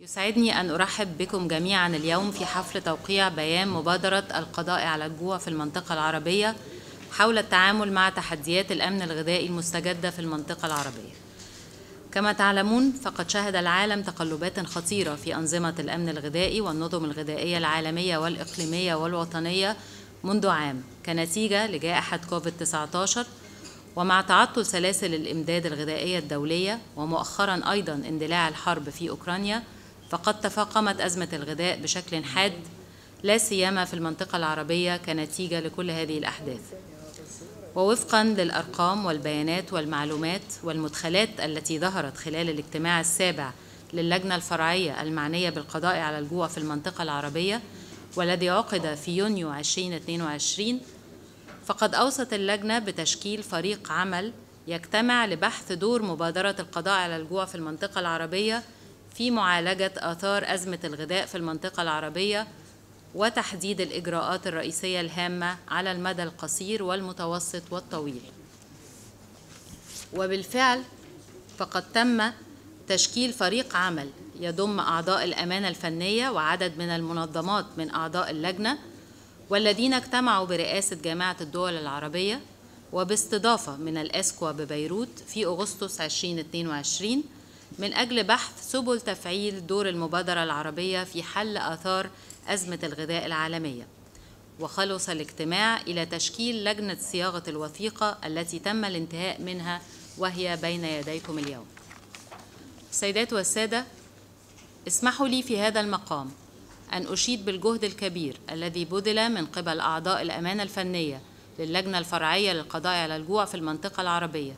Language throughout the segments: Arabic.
يسعدني أن أرحب بكم جميعا اليوم في حفل توقيع بيان مبادرة القضاء على الجوع في المنطقة العربية حول التعامل مع تحديات الأمن الغذائي المستجدة في المنطقة العربية. كما تعلمون فقد شهد العالم تقلبات خطيرة في أنظمة الأمن الغذائي والنظم الغذائية العالمية والإقليمية والوطنية منذ عام كنتيجة لجائحة كوفيد 19 ومع تعطل سلاسل الإمداد الغذائية الدولية ومؤخرا أيضا اندلاع الحرب في أوكرانيا فقد تفاقمت أزمة الغذاء بشكل حاد لا سيما في المنطقة العربية كنتيجة لكل هذه الأحداث. ووفقا للأرقام والبيانات والمعلومات والمدخلات التي ظهرت خلال الاجتماع السابع للجنة الفرعية المعنية بالقضاء على الجوع في المنطقة العربية والذي عقد في يونيو 2022 فقد أوصت اللجنة بتشكيل فريق عمل يجتمع لبحث دور مبادرة القضاء على الجوع في المنطقة العربية في معالجة آثار أزمة الغذاء في المنطقة العربية وتحديد الإجراءات الرئيسية الهامة على المدى القصير والمتوسط والطويل. وبالفعل فقد تم تشكيل فريق عمل يضم أعضاء الأمانة الفنية وعدد من المنظمات من أعضاء اللجنة والذين اجتمعوا برئاسة جامعة الدول العربية وباستضافة من الأسكوا ببيروت في أغسطس 2022 من أجل بحث سبل تفعيل دور المبادرة العربية في حل آثار أزمة الغذاء العالمية. وخلص الاجتماع إلى تشكيل لجنة صياغة الوثيقة التي تم الانتهاء منها وهي بين يديكم اليوم. السيدات والسادة اسمحوا لي في هذا المقام أن أشيد بالجهد الكبير الذي بذل من قبل أعضاء الأمانة الفنية للجنة الفرعية للقضاء على الجوع في المنطقة العربية.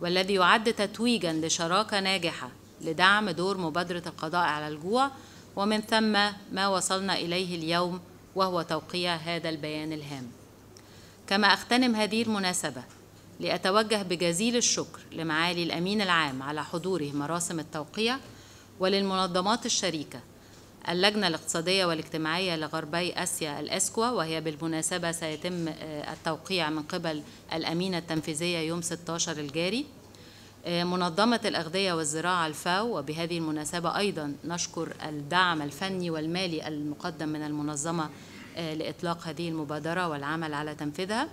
والذي يعد تتويجا لشراكة ناجحة لدعم دور مبادرة القضاء على الجوع ومن ثم ما وصلنا إليه اليوم وهو توقيع هذا البيان الهام. كما أغتنم هذه المناسبة لأتوجه بجزيل الشكر لمعالي الأمين العام على حضوره مراسم التوقيع وللمنظمات الشريكة اللجنة الاقتصادية والاجتماعية لغربي آسيا الأسكوا وهي بالمناسبة سيتم التوقيع من قبل الأمينة التنفيذية يوم 16 الجاري. منظمة الأغذية والزراعة الفاو وبهذه المناسبة أيضا نشكر الدعم الفني والمالي المقدم من المنظمة لإطلاق هذه المبادرة والعمل على تنفيذها.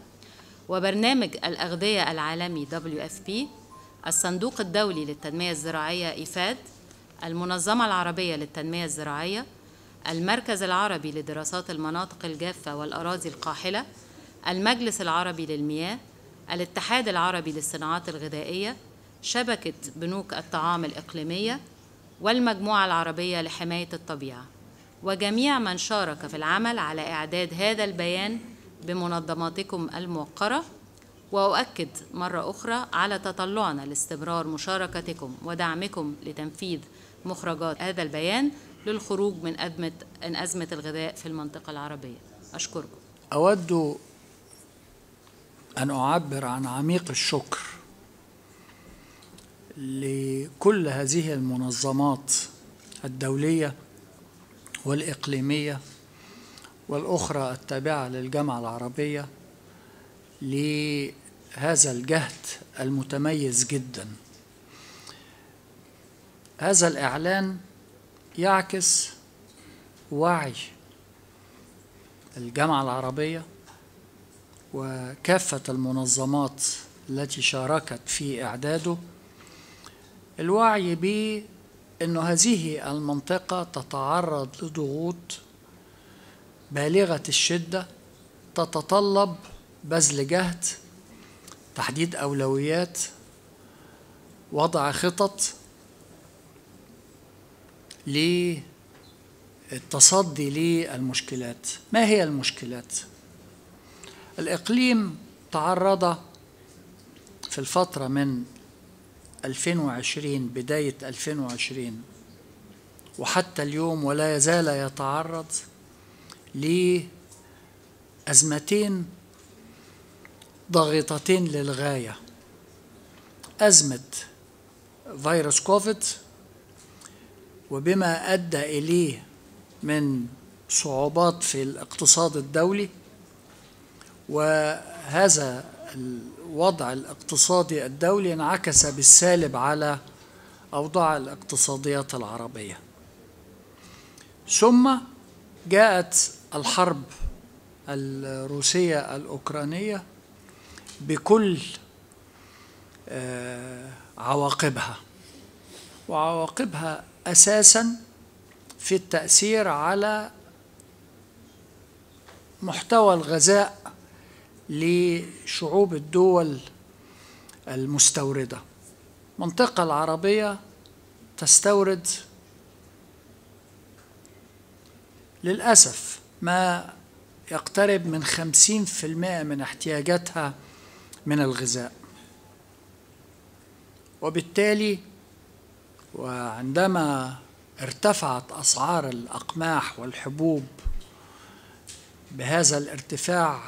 وبرنامج الأغذية العالمي WFP الصندوق الدولي للتنمية الزراعية إيفاد المنظمة العربية للتنمية الزراعية المركز العربي لدراسات المناطق الجافة والأراضي القاحلة المجلس العربي للمياه الاتحاد العربي للصناعات الغذائية شبكة بنوك الطعام الإقليمية والمجموعة العربية لحماية الطبيعة. وجميع من شارك في العمل على إعداد هذا البيان بمنظماتكم الموقرة. وأؤكد مرة أخرى على تطلعنا لاستمرار مشاركتكم ودعمكم لتنفيذ مخرجات هذا البيان للخروج من أزمة من أزمة الغذاء في المنطقة العربية. أشكركم. أود أن أعبر عن عميق الشكر لكل هذه المنظمات الدولية والإقليمية والأخرى التابعة للجامعة العربية لهذا الجهد المتميز جدا. هذا الإعلان يعكس وعي الجامعة العربية وكافة المنظمات التي شاركت في إعداده الوعي بأن هذه المنطقة تتعرض لضغوط بالغة الشدة تتطلب بذل جهد تحديد أولويات وضع خطط للتصدي للمشكلات. ما هي المشكلات؟ الإقليم تعرض في الفترة من 2020 بداية 2020 وحتى اليوم ولا يزال يتعرض لأزمتين ضاغطتين للغاية. أزمة فيروس كوفيد وبما أدى إليه من صعوبات في الاقتصاد الدولي وهذا الوضع الاقتصادي الدولي انعكس بالسالب على أوضاع الاقتصاديات العربية. ثم جاءت الحرب الروسية الأوكرانية بكل آه، عواقبها وعواقبها أساسا في التأثير على محتوى الغذاء لشعوب الدول المستوردة. المنطقة العربية تستورد للأسف ما يقترب من خمسين في المائة من احتياجاتها من الغذاء. وبالتالي وعندما ارتفعت أسعار الأقماح والحبوب بهذا الارتفاع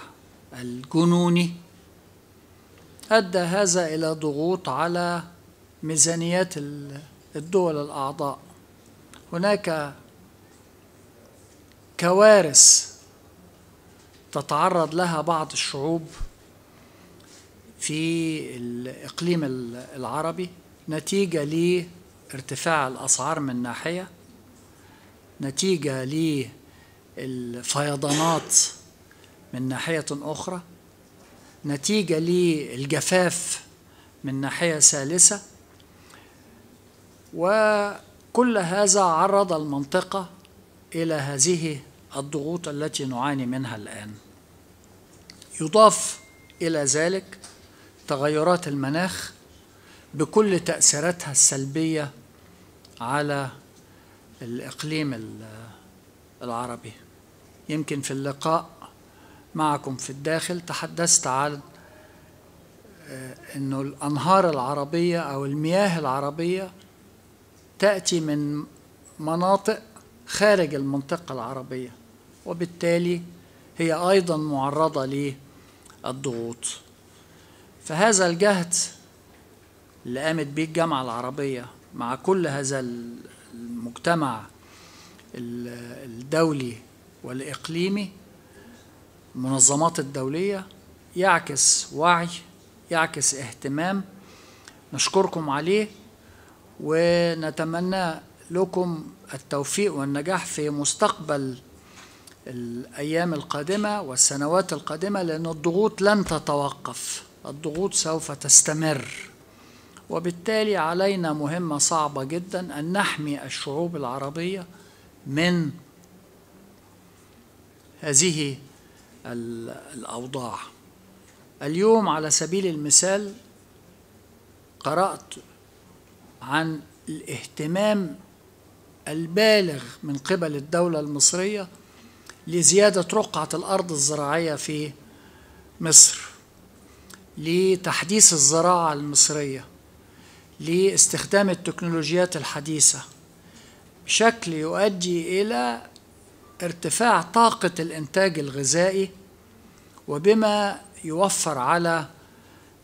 الجنوني. أدى هذا إلى ضغوط على ميزانيات الدول الأعضاء. هناك كوارث تتعرض لها بعض الشعوب في الإقليم العربي نتيجة لارتفاع الأسعار من ناحية نتيجة للفيضانات من ناحية أخرى نتيجة للجفاف من ناحية ثالثة. وكل هذا عرض المنطقة إلى هذه الضغوط التي نعاني منها الآن. يضاف إلى ذلك تغيرات المناخ بكل تأثيراتها السلبية على الإقليم العربي. يمكن في اللقاء معكم في الداخل تحدثت عن أنه الأنهار العربية أو المياه العربية تأتي من مناطق خارج المنطقة العربية وبالتالي هي أيضا معرضة للضغوط. فهذا الجهد اللي قامت به الجامعة العربية مع كل هذا المجتمع الدولي والإقليمي المنظمات الدولية يعكس وعي يعكس اهتمام. نشكركم عليه ونتمنى لكم التوفيق والنجاح في مستقبل الأيام القادمة والسنوات القادمة لأن الضغوط لن تتوقف الضغوط سوف تستمر. وبالتالي علينا مهمة صعبة جدا أن نحمي الشعوب العربية من هذه الأوضاع. اليوم على سبيل المثال قرأت عن الاهتمام البالغ من قبل الدولة المصرية لزيادة رقعة الأرض الزراعية في مصر لتحديث الزراعة المصرية لاستخدام التكنولوجيات الحديثة. بشكل يؤدي إلى ارتفاع طاقة الإنتاج الغذائي وبما يوفر على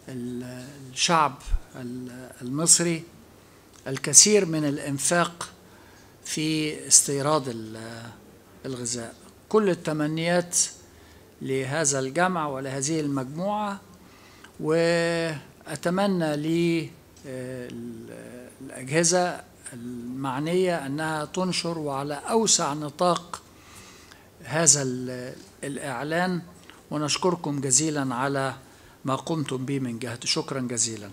الشعب المصري الكثير من الإنفاق في استيراد الغذاء. كل التمنيات لهذا الجمع ولهذه المجموعة وأتمنى للأجهزة المعنية أنها تنشر وعلى أوسع نطاق هذا الإعلان ونشكركم جزيلا على ما قمتم به من جهة شكرا جزيلا.